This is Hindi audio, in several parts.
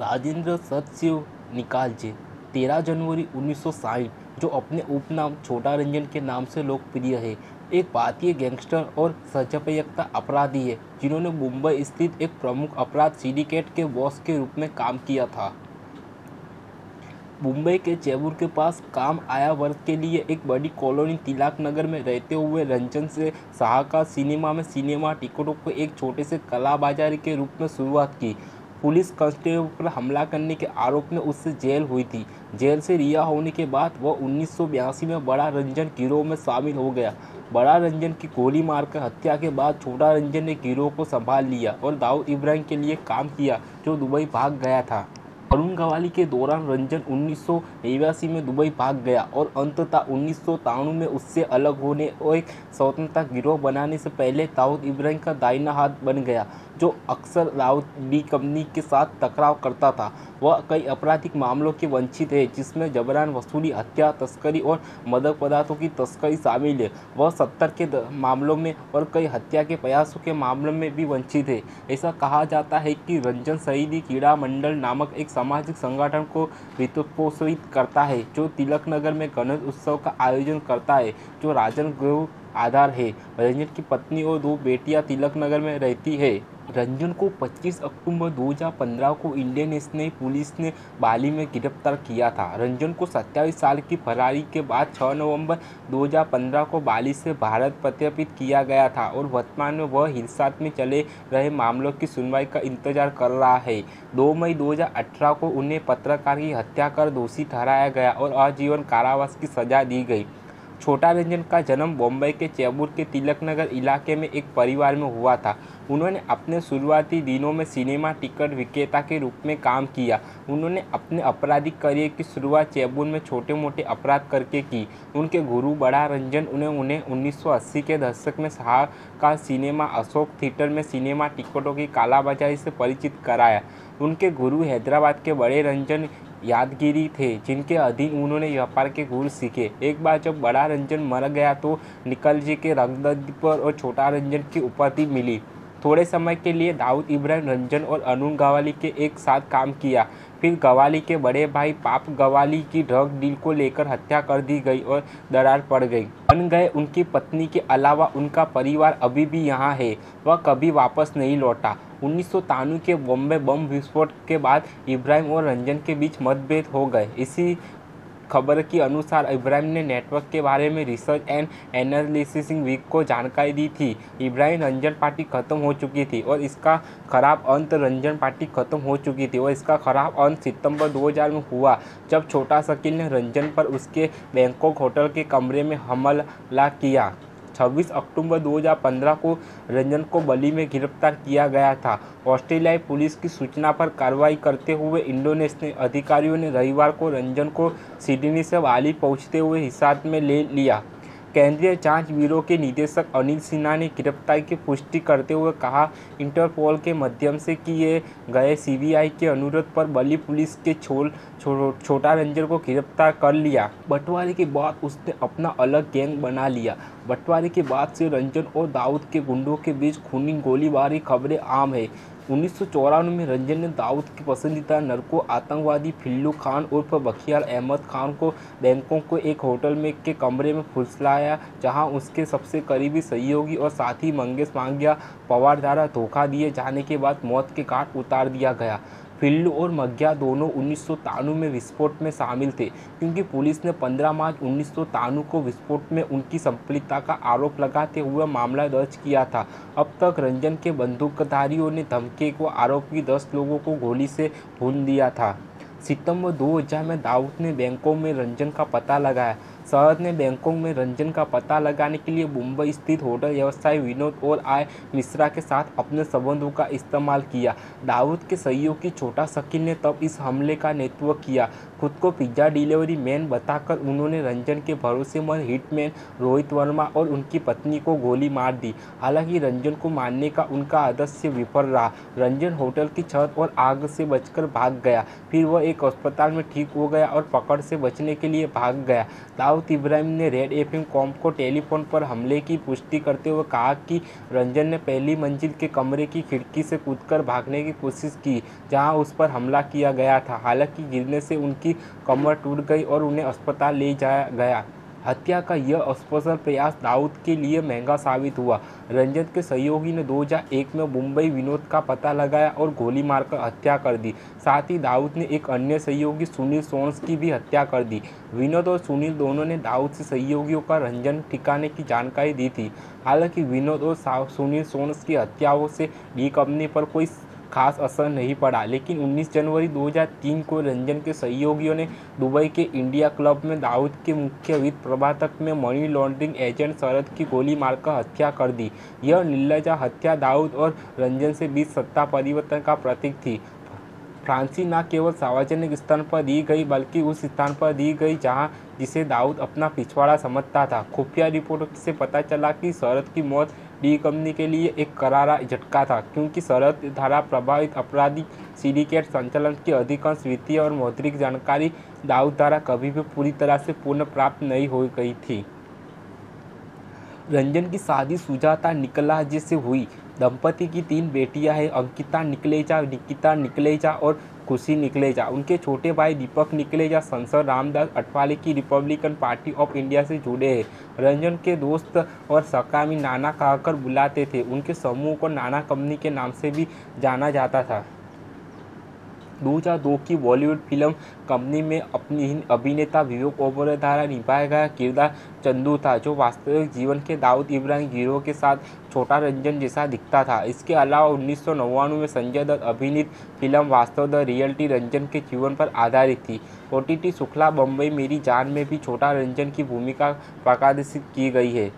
राजेंद्र सतशिव निकालजे 13 जनवरी 1960 जो अपने उपनाम छोटा रंजन के नाम से लोकप्रिय है। एक भारतीय गैंगस्टर और सजपयकता अपराधी है, जिन्होंने मुंबई स्थित एक प्रमुख अपराध सिंडिकेट के बॉस के रूप में काम किया था। मुंबई के चैबूर के पास काम आया वर्ग के लिए एक बड़ी कॉलोनी तिलक नगर में रहते हुए रंजन से शाह का सिनेमा में सिनेमा टिकटों को एक छोटे से कला बाजारी के रूप में शुरुआत की। पुलिस कांस्टेबल पर हमला करने के आरोप में उससे जेल हुई थी। जेल से रिहा होने के बाद वह उन्नीस सौ बयासी में बड़ा रंजन गिरोह में शामिल हो गया। बड़ा रंजन की गोली मारकर हत्या के बाद छोटा रंजन ने गिरोह को संभाल लिया और दाऊद इब्राहिम के लिए काम किया, जो दुबई भाग गया था। अरुण गवाली के दौरान रंजन उन्नीस में दुबई भाग गया और अंततः उन्नीस में उससे अलग होने और एक स्वतंत्रता गिरोह बनाने से पहले दाऊद इब्राहिम का दाइना हाथ बन गया। जो अक्सर राउत डी कंपनी के साथ टकराव करता था, वह कई आपराधिक मामलों के वंचित है, जिसमें जबरान वसूली, हत्या, तस्करी और मदक पदार्थों की तस्करी शामिल है। वह सत्तर के मामलों में और कई हत्या के प्रयासों के मामलों में भी वंचित है। ऐसा कहा जाता है कि रंजन शहीदी कीड़ा मंडल नामक एक सामाजिक संगठन को वित्तपोषित करता है, जो तिलक नगर में गणेश उत्सव का आयोजन करता है, जो राजन गृह आधार है। रंजन की पत्नी और दो बेटियाँ तिलक नगर में रहती है। रंजन को 25 अक्टूबर 2015 को इंडियन नेशनल पुलिस ने बाली में गिरफ़्तार किया था। रंजन को 27 साल की फरारी के बाद 6 नवंबर 2015 को बाली से भारत प्रत्यर्पित किया गया था और वर्तमान में वह हिलसात में चले रहे मामलों की सुनवाई का इंतज़ार कर रहा है। 2 मई 2018 को उन्हें पत्रकार की हत्या कर दोषी ठहराया गया और आजीवन कारावास की सजा दी गई। छोटा रंजन का जन्म बॉम्बे के चैबूर के तिलक नगर इलाके में एक परिवार में हुआ था। उन्होंने अपने शुरुआती दिनों में सिनेमा टिकट विक्रेता के रूप में काम किया। उन्होंने अपने आपराधिक करियर की शुरुआत चैबूर में छोटे मोटे अपराध करके की। उनके गुरु बड़ा रंजन उन्हें उन्हें 1980 के दशक में शाह का सिनेमा अशोक थिएटर में सिनेमा टिकटों की कालाबाजारी से परिचित कराया। उनके गुरु हैदराबाद के बड़े रंजन यादगिरी थे, जिनके अधीन उन्होंने व्यापार के गुण सीखे। एक बार जब बड़ा रंजन मर गया तो निकल जी के रंगदर्दी पर और छोटा रंजन की उपाधि मिली। थोड़े समय के लिए दाऊद इब्राहिम, रंजन और अरुण गवाली के एक साथ काम किया। फिर गवाली के बड़े भाई पाप गवाली की ड्रग डील को लेकर हत्या कर दी गई और दरार पड़ गई। बन गए उनकी पत्नी के अलावा उनका परिवार अभी भी यहाँ है। वह कभी वापस नहीं लौटा। उन्नीस के बॉम्बे बम विस्फोट के बाद इब्राहिम और रंजन के बीच मतभेद हो गए। इसी खबर के अनुसार इब्राहिम ने नेटवर्क के बारे में रिसर्च एंड एनालिसिस वीक को जानकारी दी थी। इब्राहिम रंजन पार्टी खत्म हो चुकी थी और इसका खराब अंत रंजन पार्टी खत्म हो चुकी थी और इसका खराब अंत सितंबर 2000 में हुआ, जब छोटा शकील ने रंजन पर उसके बैंकॉक होटल के कमरे में हमला किया। 26 अक्टूबर 2015 को रंजन को बली में गिरफ़्तार किया गया था। ऑस्ट्रेलियाई पुलिस की सूचना पर कार्रवाई करते हुए इंडोनेशियन अधिकारियों ने रविवार को रंजन को सिडनी से वाली पहुँचते हुए हिसाब में ले लिया। केंद्रीय जाँच ब्यूरो के निदेशक अनिल सिन्हा ने गिरफ्तारी की पुष्टि करते हुए कहा इंटरपोल के माध्यम से किए गए सीबीआई के अनुरोध पर बली पुलिस के छोल छो, छोटा रंजन को गिरफ़्तार कर लिया। बंटवारे के बाद उसने अपना अलग गैंग बना लिया। बंटवारे के बाद से रंजन और दाऊद के गुंडों के बीच खूनी गोलीबारी खबरें आम है। उन्नीस सौ चौरानवे में रंजन ने दाऊद की पसंदीदा नरको, आतंकवादी फिल्लू खान उर्फ़ बखियार अहमद खान को बैंकों को एक होटल में के कमरे में फुसलाया, जहाँ उसके सबसे करीबी सहयोगी और साथी मंगेश मांगिया पवार द्वारा धोखा दिए जाने के बाद मौत के काट उतार दिया गया। फिल्लू और मग्या दोनों उन्नीस में विस्फोट में शामिल थे, क्योंकि पुलिस ने 15 मार्च उन्नीस को विस्फोट में उनकी संपलिता का आरोप लगाते हुए मामला दर्ज किया था। अब तक रंजन के बंदूकधारियों ने धमके को आरोपी दस लोगों को गोली से भून दिया था। सितंबर 2000 में दाऊद ने बैंकों में रंजन का पता लगाया। शहर ने बैंकॉक में रंजन का पता लगाने के लिए मुंबई स्थित होटल व्यवसायी विनोद और आय मिश्रा के साथ अपने संबंधों का इस्तेमाल किया। दाऊद के सहयोगी छोटा शकील ने तब इस हमले का नेतृत्व किया। खुद को पिज्जा डिलीवरी मैन बताकर उन्होंने रंजन के भरोसेमंद हिटमैन रोहित वर्मा और उनकी पत्नी को गोली मार दी। हालाँकि रंजन को मारने का उनका आदर्श विफल रहा। रंजन होटल की छत और आग से बचकर भाग गया। फिर वह एक अस्पताल में ठीक हो गया और पकड़ से बचने के लिए भाग गया। दाऊद इब्राहिम ने रेड एफ़ कॉम को टेलीफोन पर हमले की पुष्टि करते हुए कहा कि रंजन ने पहली मंजिल के कमरे की खिड़की से कूदकर भागने की कोशिश की, जहाँ उस पर हमला किया गया था। हालाँकि गिरने से उनकी कमर टूट गई और उन्हें अस्पताल ले जाया गया। हत्या का यह अस्पष्ट प्रयास दाऊद के लिए महँगा साबित हुआ। रंजन के सहयोगी ने 2001 में मुंबई विनोद का पता लगाया और गोली मारकर हत्या कर दी। साथ ही दाऊद ने एक अन्य सहयोगी सुनील सोन्स की भी हत्या कर दी। विनोद और सुनील दोनों ने दाऊद से सहयोगियों का रंजन ठिकाने की जानकारी दी थी। हालाँकि विनोद और सुनील सोन्स की हत्याओं से डी कंपनी पर कोई खास असर नहीं पड़ा। लेकिन 19 जनवरी 2003 को रंजन के सहयोगियों ने दुबई के इंडिया क्लब में दाऊद के मुख्य वित्त प्रबंधक में मनी लॉन्ड्रिंग एजेंट शरद की गोली मारकर हत्या कर दी। यह नीलजा हत्या दाऊद और रंजन से बीच सत्ता परिवर्तन का प्रतीक थी। फ्रांसी न केवल सार्वजनिक स्थान पर दी गई, बल्कि उस स्थान पर दी गई जहाँ जिसे दाऊद अपना पिछवाड़ा समझता था। खुफिया रिपोर्ट से पता चला कि शरद की मौत डी कंपनी के लिए एक करारा झटका था, क्योंकि शरद धारा प्रभावित आपराधिक सिंडिकेट संचालन की अधिकांश वित्तीय और मौद्रिक जानकारी दाऊद द्वारा कभी भी पूरी तरह से पूर्ण प्राप्त नहीं हो गई थी। रंजन की शादी सुजाता निकला से हुई। दंपति की तीन बेटियाँ हैं, अंकिता निकलेजा, निकिता निकलेजा और खुशी निकलेजा उनके छोटे भाई दीपक निकलेजा संसद रामदास अठवाले की रिपब्लिकन पार्टी ऑफ़ इंडिया से जुड़े हैं। रंजन के दोस्त और सकामी नाना कहकर बुलाते थे, उनके समूह को नाना कंपनी के नाम से भी जाना जाता था। 2002 की बॉलीवुड फ़िल्म कंपनी में अपनी अभिनेता विवेक ओबरॉय द्वारा निभाया गया किरदार चंदू था, जो वास्तविक जीवन के दाऊद इब्राहिम गिरोह के साथ छोटा रंजन जैसा दिखता था। इसके अलावा उन्नीस में संजय दत्त अभिनीत फ़िल्म वास्तव द रियलिटी रंजन के जीवन पर आधारित थी। ओ टी शुक्ला बम्बई मेरी जान में भी छोटा रंजन की भूमिका प्रकाशित की गई है।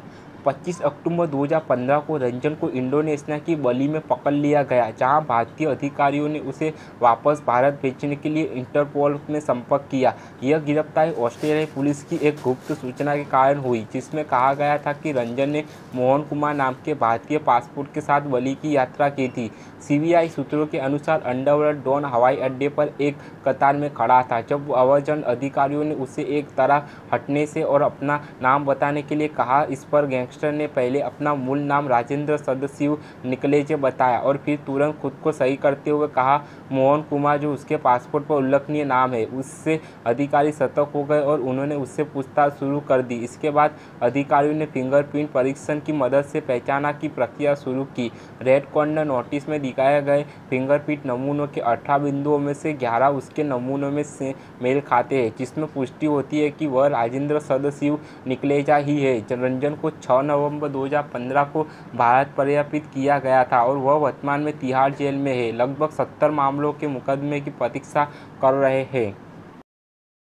25 अक्टूबर 2015 को रंजन को इंडोनेशिया की बली में पकड़ लिया गया, जहाँ भारतीय अधिकारियों ने उसे वापस भारत भेजने के लिए इंटरपोल में संपर्क किया। यह गिरफ्तारी ऑस्ट्रेलियाई पुलिस की एक गुप्त सूचना के कारण हुई, जिसमें कहा गया था कि रंजन ने मोहन कुमार नाम के भारतीय पासपोर्ट के साथ बली की यात्रा की थी। सीबीआई सूत्रों के अनुसार अंडरवर्ल्ड डॉन हवाई अड्डे पर एक कतार में खड़ा था, जब अवजन अधिकारियों ने उसे एक तरह हटने से और अपना नाम बताने के लिए कहा। इस पर गैंगस्टर ने पहले अपना मूल नाम राजेंद्र सदशिव निकलेजे बताया और फिर तुरंत खुद को सही करते हुए कहा, मोहन कुमार जो उसके पासपोर्ट पर उल्लेखनीय नाम है, उससे अधिकारी सतर्क हो गए और उन्होंने उससे पूछताछ शुरू कर दी। इसके बाद अधिकारियों ने फिंगरप्रिंट परीक्षण की मदद से पहचाना की प्रक्रिया शुरू की। रेड कॉर्नर नोटिस में दिखाए गए फिंगरप्रिंट नमूनों के अठारह बिंदुओं में से ग्यारह उसके नमूनों में से मेल खाते हैं, जिसमें पुष्टि होती है कि वह राजेंद्र सदशिव निकलेजा ही है। रंजन को 6 नवंबर 2015 को भारत पर्यापित किया गया था और वह वर्तमान में तिहाड़ जेल में है। लगभग सत्तर मामलों के मुकदमे की प्रतीक्षा कर रहे हैं।